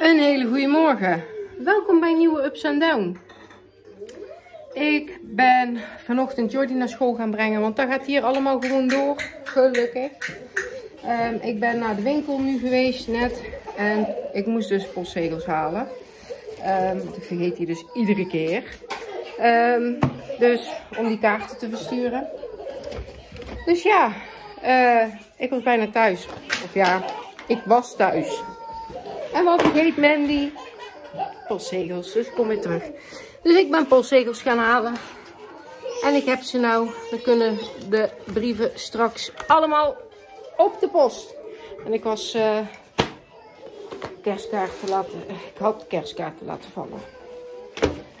Een hele goede morgen. Welkom bij nieuwe Ups and Down. Ik ben vanochtend Jordi naar school gaan brengen, want dat gaat hier allemaal gewoon door. Gelukkig. Ehm, ik ben naar de winkel nu geweest net en ik moest dus postzegels halen. Um, ik vergeet die dus iedere keer. Um, dus om die kaarten te versturen. Dus ja, uh, ik was bijna thuis. Of ja, ik was thuis. En wat vergeet Mandy? Postzegels, dus kom weer terug. Dus ik ben postzegels gaan halen. En ik heb ze nou. Dan kunnen de brieven straks allemaal op de post. En ik was uh, kerstkaarten laten. Ik had kerstkaarten laten vallen.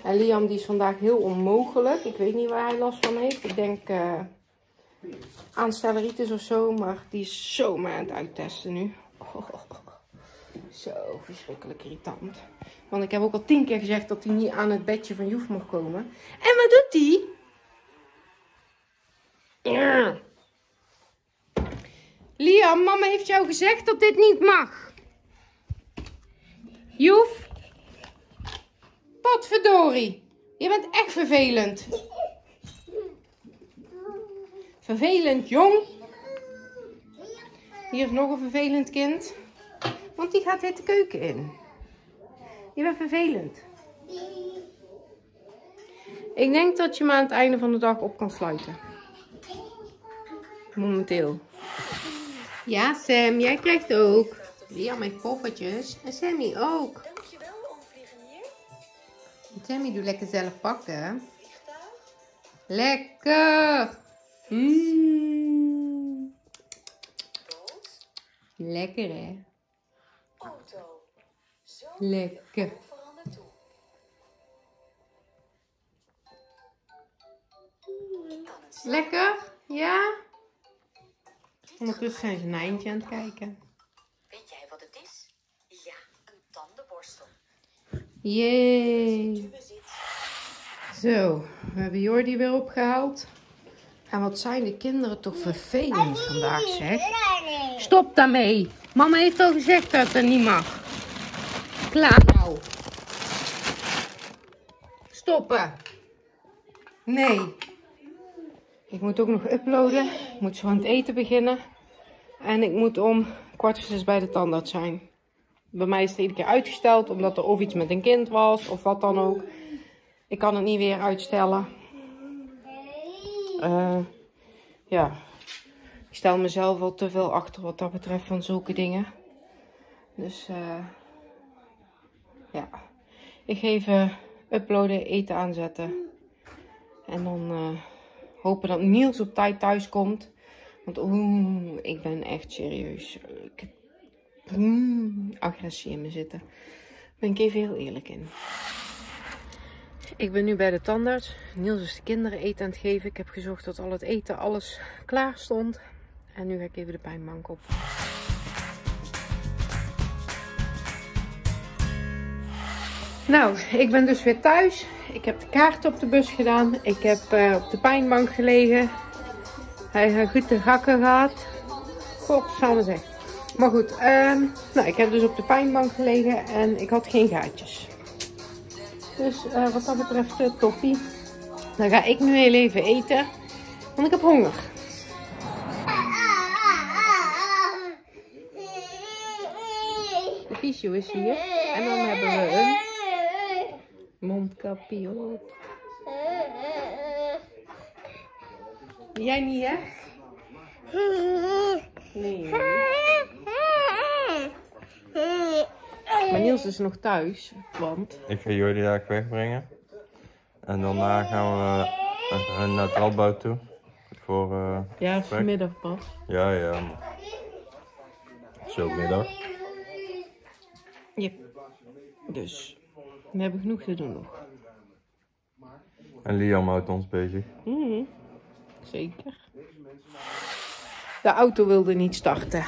En Liam die is vandaag heel onmogelijk. Ik weet niet waar hij last van heeft. Ik denk uh, aanstelleritis of zo. Maar die is zomaar aan het uittesten nu. Oh, zo verschrikkelijk irritant. Want ik heb ook al tien keer gezegd dat hij niet aan het bedje van Joef mag komen. En wat doet hij? Liam, mama heeft jou gezegd dat dit niet mag. Joef? Potverdorie. Je bent echt vervelend. Vervelend, jong. Hier is nog een vervelend kind. Want die gaat weer de keuken in. Je bent vervelend. Ik denk dat je me aan het einde van de dag op kan sluiten. Momenteel. Ja, Sam, jij krijgt ook. Liam met poffertjes. En Sammy ook. Sammy doet lekker zelf pakken. Lekker! Mm. Lekker hè? Auto. Lekker. Lekker? Ja? Ondertussen zijn ze een eindje aan het kijken. Weet jij wat het is? Ja, een tandenborstel. Jee. Zo, we hebben Jordi weer opgehaald. En wat zijn de kinderen toch vervelend vandaag, zeg. Stop daarmee. Mama heeft al gezegd dat het niet mag. Klaar nou. Stoppen. Nee. Ik moet ook nog uploaden. Ik moet zo aan het eten beginnen. En ik moet om kwart voor zes bij de tandarts zijn. Bij mij is het iedere keer uitgesteld. Omdat er of iets met een kind was. Of wat dan ook. Ik kan het niet weer uitstellen. Uh, ja. Ik stel mezelf al te veel achter wat dat betreft van zulke dingen. Dus uh, ja. Ik ga even uploaden, eten aanzetten. En dan uh, hopen dat Niels op tijd thuis komt. Want oeh, ik ben echt serieus. Ik heb mm, agressie in me zitten. Ben ik even heel eerlijk in. Ik ben nu bij de tandarts. Niels is de kinderen eten aan het geven. Ik heb gezorgd dat al het eten, alles klaar stond. En nu ga ik even de pijnbank op. Nou, ik ben dus weer thuis. Ik heb de kaart op de bus gedaan. Ik heb uh, op de pijnbank gelegen. Hij heeft goed de gakken gehad. Zal zeggen. Maar goed, uh, nou, ik heb dus op de pijnbank gelegen en ik had geen gaatjes. Dus uh, wat dat betreft, uh, toppie. Dan ga ik nu heel even eten, want ik heb honger. De visio is hier. En dan hebben we een mondkapje op. Jij niet, hè? Nee. Maar Niels is nog thuis, want... Ik ga Jordi daar wegbrengen. En daarna gaan we naar het radbouw toe. Voor, uh, ja, vanmiddag pas. Ja, ja. Zo middag. Dus, we hebben genoeg te doen nog. En Liam houdt ons bezig. Mm -hmm. Zeker. De auto wilde niet starten.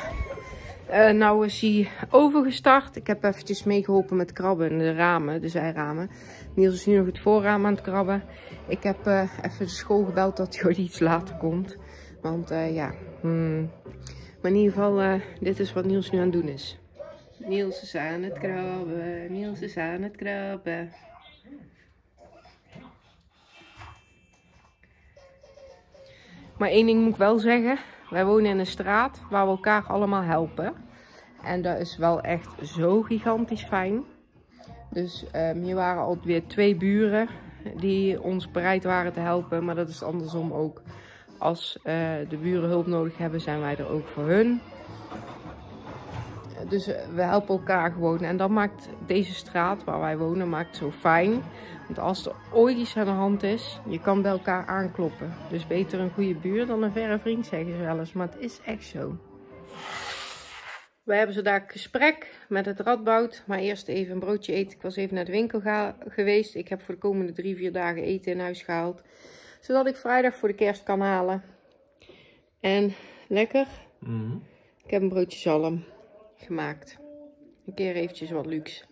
Uh, nou is hij overgestart. Ik heb eventjes meegeholpen met krabben in de ramen, de zijramen. Niels is nu nog het voorraam aan het krabben. Ik heb uh, even de school gebeld dat hij iets later komt. Want uh, ja, hmm. maar in ieder geval, dit is wat Niels nu aan het doen is. Niels is aan het krabben. Niels is aan het krabben. Maar één ding moet ik wel zeggen. Wij wonen in een straat waar we elkaar allemaal helpen. En dat is wel echt zo gigantisch fijn. Dus ehm, hier waren alweer twee buren die ons bereid waren te helpen. Maar dat is andersom ook. Als eh, de buren hulp nodig hebben, zijn wij er ook voor hun. Dus eh, we helpen elkaar gewoon. En dat maakt deze straat waar wij wonen maakt zo fijn. Want als er ooit iets aan de hand is, je kan bij elkaar aankloppen. Dus beter een goede buur dan een verre vriend, zeggen ze wel eens. Maar het is echt zo. We hebben zo daar gesprek met het Radboud. Maar eerst even een broodje eten. Ik was even naar de winkel geweest. Ik heb voor de komende drie, vier dagen eten in huis gehaald. Zodat ik vrijdag voor de kerst kan halen. En lekker. Mhm. Ik heb een broodje zalm gemaakt. Een keer eventjes wat luxe.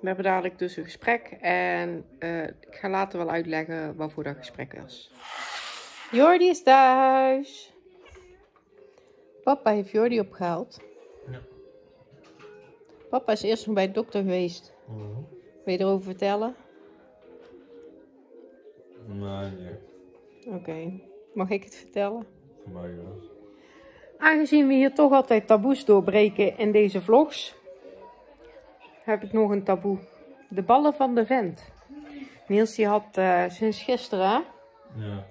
We hebben dadelijk dus een gesprek. En eh, ik ga later wel uitleggen waarvoor dat gesprek was. Jordi is thuis. Papa heeft Jordi opgehaald. Ja. Papa is eerst nog bij de dokter geweest. Mhm. Wil je erover vertellen? Nee, nee. Oké. Mag ik het vertellen? Voor mij was. Aangezien we hier toch altijd taboes doorbreken in deze vlogs, heb ik nog een taboe. De ballen van de vent. Niels die had eh, sinds gisteren? Ja.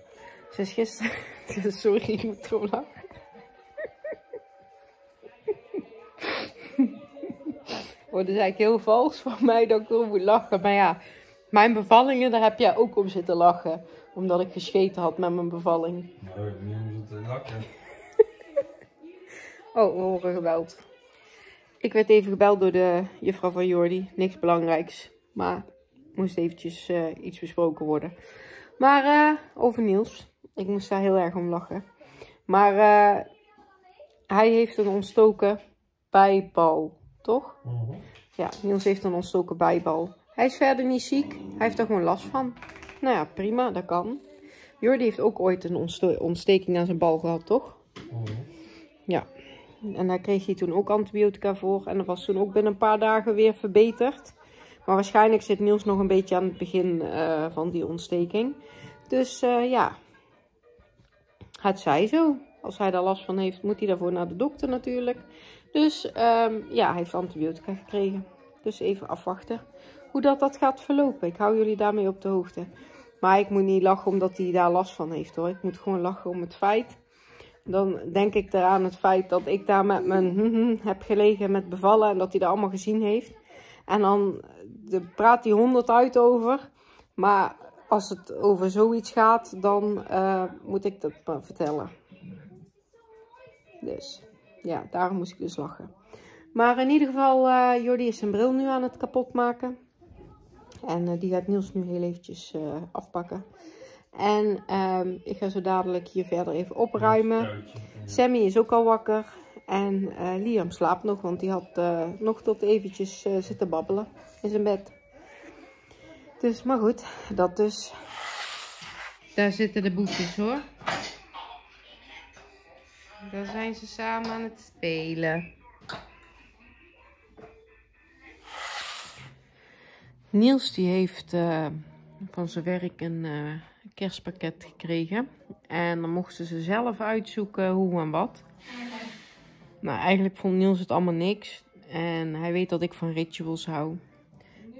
Sinds gisteren. Sorry, ik moet erom lachen. Oh, dat is eigenlijk heel vals van mij dat ik erom moet lachen. Maar ja, mijn bevallingen, daar heb jij ook om zitten lachen. Omdat ik gescheten had met mijn bevalling. Nou, ik niet om zo te lachen. Oh, we horen gebeld. Ik werd even gebeld door de juffrouw van Jordi. Niks belangrijks. Maar moest eventjes eh, iets besproken worden. Maar eh, over Niels. Ik moest daar heel erg om lachen. Maar eh, hij heeft een ontstoken bijbal. Toch? Mhm. Ja, Niels heeft een ontstoken bijbal. Hij is verder niet ziek. Hij heeft er gewoon last van. Nou ja, prima. Dat kan. Jordi heeft ook ooit een ontsteking aan zijn bal gehad, toch? Mhm. Ja, en daar kreeg hij toen ook antibiotica voor. En dat was toen ook binnen een paar dagen weer verbeterd. Maar waarschijnlijk zit Niels nog een beetje aan het begin eh, van die ontsteking. Dus eh, ja, het zij zo. Als hij daar last van heeft, moet hij daarvoor naar de dokter natuurlijk. Dus ehm, ja, hij heeft antibiotica gekregen. Dus even afwachten hoe dat, dat gaat verlopen. Ik hou jullie daarmee op de hoogte. Maar ik moet niet lachen omdat hij daar last van heeft hoor. Ik moet gewoon lachen om het feit dan denk ik eraan het feit dat ik daar met mijn hm-hm heb gelegen met bevallen en dat hij dat allemaal gezien heeft. En dan de, praat hij honderd uit over. Maar als het over zoiets gaat, dan eh, moet ik dat maar vertellen. Dus ja, daarom moest ik dus lachen. Maar in ieder geval, eh Jordi is zijn bril nu aan het kapot maken. En eh, die gaat Niels nu heel eventjes eh, afpakken. En ehm, ik ga zo dadelijk hier verder even opruimen. Sammy is ook al wakker. En eh, Liam slaapt nog, want die had eh, nog tot eventjes eh, zitten babbelen in zijn bed. Dus, maar goed, dat dus. Daar zitten de boekjes hoor. Daar zijn ze samen aan het spelen. Niels die heeft eh, van zijn werk een eh, kerstpakket gekregen. En dan mochten ze zelf uitzoeken hoe en wat. Nou, eigenlijk vond Niels het allemaal niks. En hij weet dat ik van rituals hou.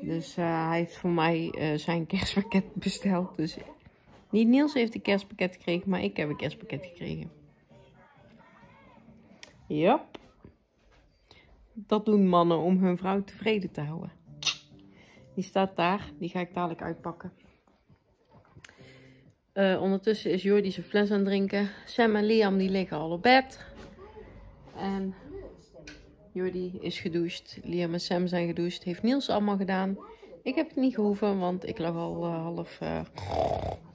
Dus eh, hij heeft voor mij eh, zijn kerstpakket besteld. Dus niet Niels heeft een kerstpakket gekregen, maar ik heb een kerstpakket gekregen. Yep. Dat doen mannen om hun vrouw tevreden te houden. Die staat daar. Die ga ik dadelijk uitpakken. Eh, ondertussen is Jordi zijn fles aan het drinken. Sam en Liam die liggen al op bed. En Jordi is gedoucht. Liam en Sam zijn gedoucht. Heeft Niels allemaal gedaan. Ik heb het niet gehoeven, want ik lag al eh, half uh,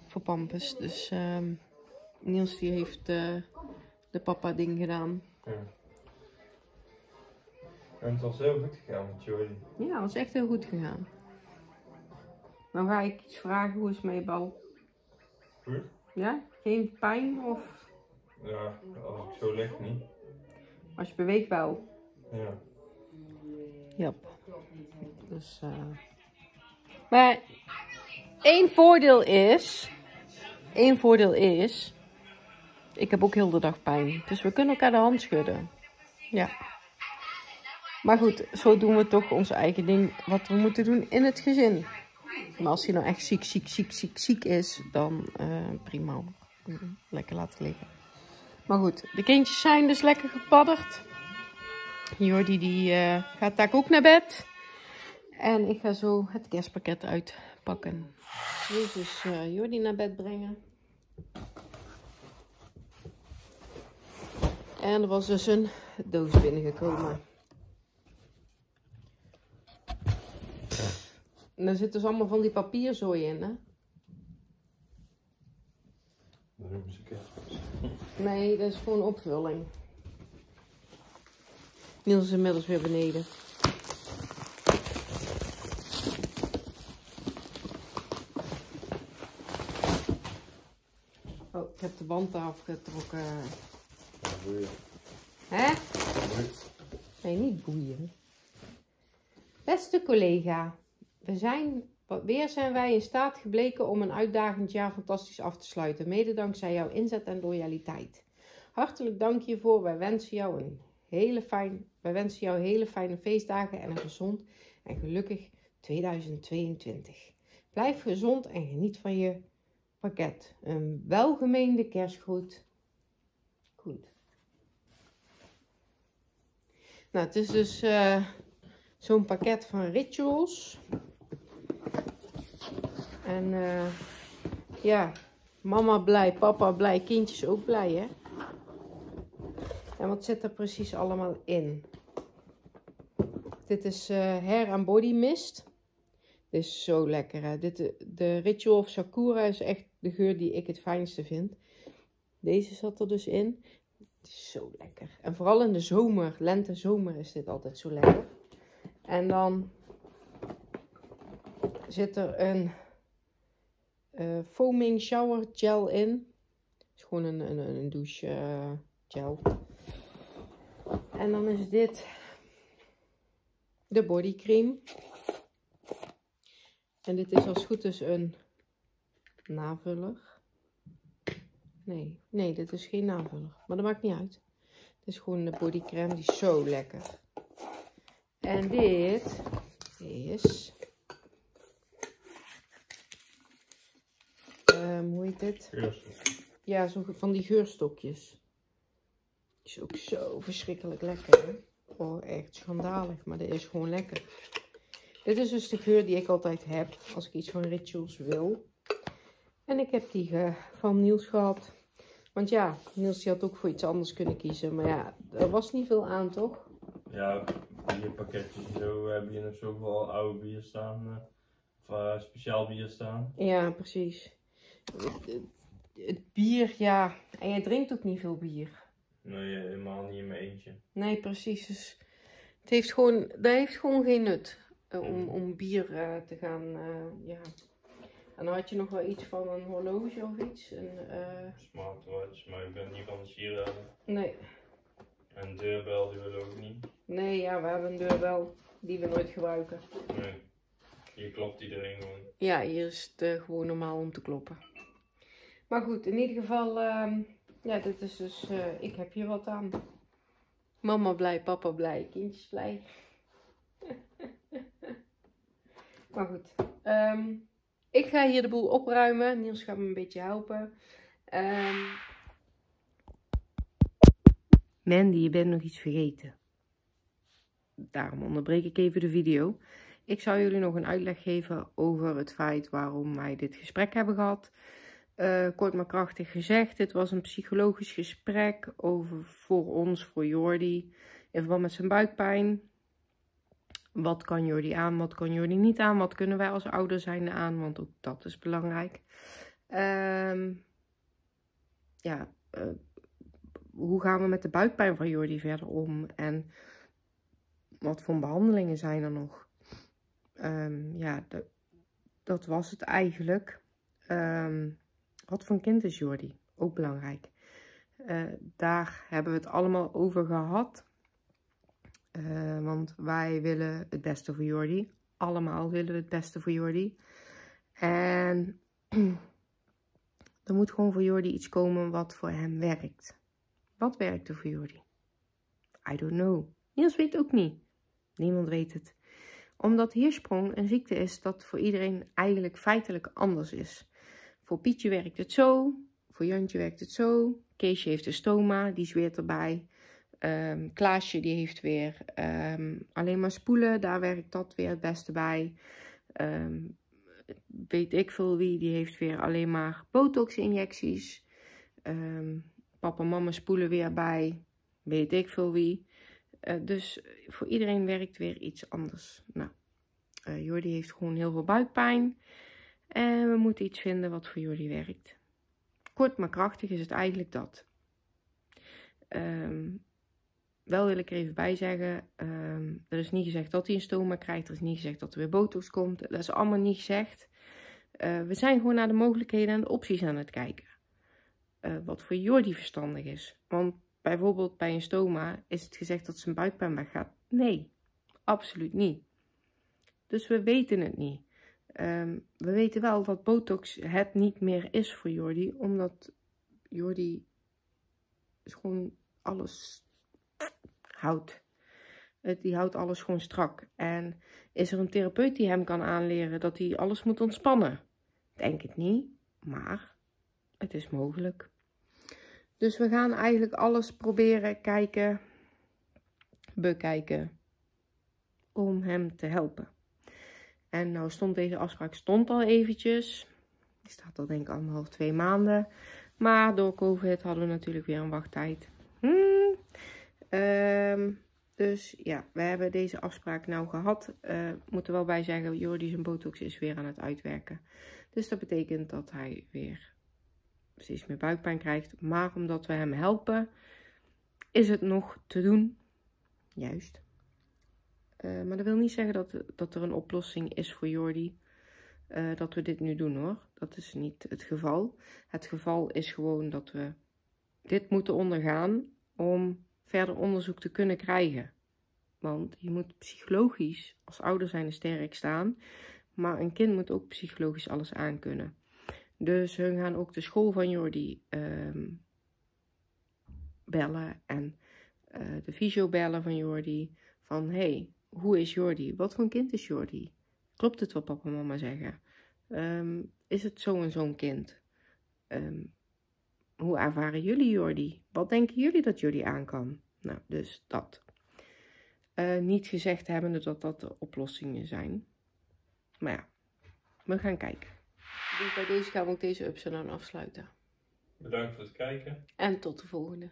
verpampus. Dus ehm, Niels die heeft eh, de papa ding gedaan. Ja. En het was heel goed gegaan met Jordi. Ja, dat was echt heel goed gegaan. Dan ga ik iets vragen. Hoe is het je bal? Goed? Ja? Geen pijn of Ja, als ik zo lig niet. als je beweegt wel? Ja. Ja. Dus, eh, Maar één voordeel is. één voordeel is. Ik heb ook heel de dag pijn. Dus we kunnen elkaar de hand schudden. Ja. Maar goed, zo doen we toch ons eigen ding. Wat we moeten doen in het gezin. Maar als hij nou echt ziek, ziek, ziek, ziek, ziek is. Dan eh, prima. Lekker laten liggen. Maar goed, de kindjes zijn dus lekker gepadderd. Jordi die eh, gaat daar ook naar bed. En ik ga zo het kerstpakket uitpakken. Dus uh, Jordi naar bed brengen. En er was dus een doos binnengekomen. En daar zit dus allemaal van die papierzooi in, hè? Nee, dat is gewoon opvulling. Niels is inmiddels weer beneden. Oh, ik heb de band afgetrokken. Ja, boeien. Hè? Nee, niet boeien. Beste collega, we zijn, weer zijn wij in staat gebleken om een uitdagend jaar fantastisch af te sluiten. Mede dankzij jouw inzet en loyaliteit. Hartelijk dank hiervoor. Wij wensen jou een hele fijn, wij wensen jou hele fijne feestdagen en een gezond en gelukkig 2022. Blijf gezond en geniet van je pakket. Een welgemeende kerstgroet. Goed. Nou, het is dus eh, zo'n pakket van rituals. En eh, ja, mama blij, papa blij, kindjes ook blij, hè? En wat zit er precies allemaal in? Dit is eh, hair body mist. Dit is zo lekker, hè? Dit, de Ritual of Sakura is echt de geur die ik het fijnste vind. Deze zat er dus in. Het is zo lekker. En vooral in de zomer, lente, zomer is dit altijd zo lekker. En dan zit er een eh, foaming shower gel in. Is gewoon een, een, een douche eh, gel. En dan is dit de body cream. En dit is als goed is een navuller. Nee, nee, dit is geen navuller. Maar dat maakt niet uit. Het is gewoon de bodycrème. Die is zo lekker. En dit is... Um, hoe heet dit? Geurstof. Ja, zo van die geurstokjes. Is ook zo verschrikkelijk lekker. Hè? Oh, echt schandalig. Maar dit is gewoon lekker. Dit is dus de geur die ik altijd heb als ik iets van rituals wil. En ik heb die van Niels gehad. Want ja, Niels die had ook voor iets anders kunnen kiezen. Maar ja, er was niet veel aan, toch? Ja, bierpakketjes en zo heb je nog zoveel oude bier staan. eh, Of eh, speciaal bier staan. Ja, precies. Het, het bier, ja. En jij drinkt ook niet veel bier. Nee, helemaal niet in mijn eentje. Nee, precies. Dus het heeft gewoon, dat heeft gewoon geen nut eh, om, om bier eh, te gaan, eh, ja. En dan had je nog wel iets van een horloge of iets. Een, Smartwatch, maar ik ben niet van de sieraden. nee, En deurbel die wil ook niet. nee, ja, we hebben een deurbel die we nooit gebruiken. Nee. Hier klopt iedereen gewoon. Ja, hier is het gewoon normaal om te kloppen. Maar goed, in ieder geval, ehm, ja, dit is dus, eh, ik heb hier wat aan. Mama blij, papa blij, kindjes blij. maar goed, ehm, ik ga hier de boel opruimen. Niels gaat me een beetje helpen. Ehm, Mandy, je bent nog iets vergeten. Daarom onderbreek ik even de video. Ik zal jullie nog een uitleg geven over het feit waarom wij dit gesprek hebben gehad. Eh, kort maar krachtig gezegd, dit was een psychologisch gesprek over voor ons, voor Jordi, in verband met zijn buikpijn. Wat kan Jordi aan, wat kan Jordi niet aan, wat kunnen wij als ouder zijn aan, want ook dat is belangrijk. Ehm, ja, eh, hoe gaan we met de buikpijn van Jordi verder om en wat voor behandelingen zijn er nog? Ehm, ja, dat, was het eigenlijk. Ehm, wat voor kind is Jordi? Ook belangrijk. Eh, daar hebben we het allemaal over gehad. Eh, want wij willen het beste voor Jordi. Allemaal willen we het beste voor Jordi. En er moet gewoon voor Jordi iets komen wat voor hem werkt. Wat werkt er voor Jordi? I don't know. Niels weet ook niet. Niemand weet het. Omdat hiersprong een ziekte is dat voor iedereen eigenlijk feitelijk anders is. Voor Pietje werkt het zo. Voor Jantje werkt het zo. Keesje heeft een stoma, die zweert erbij. Um, Klaasje die heeft weer ehm, alleen maar spoelen, daar werkt dat weer het beste bij. Ehm, weet ik veel wie, die heeft weer alleen maar botox-injecties. papa en mama spoelen weer bij, weet ik veel wie. Uh, dus voor iedereen werkt weer iets anders. Nou, uh, Jordi heeft gewoon heel veel buikpijn. En we moeten iets vinden wat voor Jordi werkt. Kort maar krachtig is het eigenlijk dat. Um, wel wil ik er even bij zeggen, um, er is niet gezegd dat hij een stoma krijgt. Er is niet gezegd dat er weer botox komt. Dat is allemaal niet gezegd. Uh, we zijn gewoon naar de mogelijkheden en de opties aan het kijken. Uh, wat voor Jordi verstandig is. Want bijvoorbeeld bij een stoma is het gezegd dat zijn buikpijn weggaat. Nee, absoluut niet. Dus we weten het niet. Um, we weten wel dat botox het niet meer is voor Jordi. Omdat Jordi gewoon alles houdt. Die houdt alles gewoon strak. En is er een therapeut die hem kan aanleren dat hij alles moet ontspannen? Denk het niet, maar het is mogelijk. Dus we gaan eigenlijk alles proberen kijken, bekijken, om hem te helpen. En nou stond deze afspraak stond al eventjes. Die staat al denk ik anderhalf, twee maanden. Maar door COVID hadden we natuurlijk weer een wachttijd. Hmm. Um, dus ja, we hebben deze afspraak nou gehad. Uh, moet er wel bij zeggen, Jordi zijn botox is weer aan het uitwerken. Dus dat betekent dat hij weer steeds meer buikpijn krijgt. Maar omdat we hem helpen, is het nog te doen. Juist. Uh, maar dat wil niet zeggen dat, dat er een oplossing is voor Jordi. Uh, dat we dit nu doen hoor. Dat is niet het geval. Het geval is gewoon dat we dit moeten ondergaan om verder onderzoek te kunnen krijgen. Want je moet psychologisch als ouder zijn sterk staan. Maar een kind moet ook psychologisch alles aankunnen. Dus hun gaan ook de school van Jordi um, bellen. En uh, de fysio bellen van Jordi. Van, hey, hoe is Jordi? Wat voor een kind is Jordi? Klopt het wat papa en mama zeggen? Um, is het zo en zo'n kind? Um, hoe ervaren jullie Jordi? Wat denken jullie dat Jordi aan kan? Nou, dus dat. Uh, niet gezegd hebbende dat dat de oplossingen zijn. Maar ja, we gaan kijken. Dus bij deze gaan we ook deze upside afsluiten. Bedankt voor het kijken. En tot de volgende.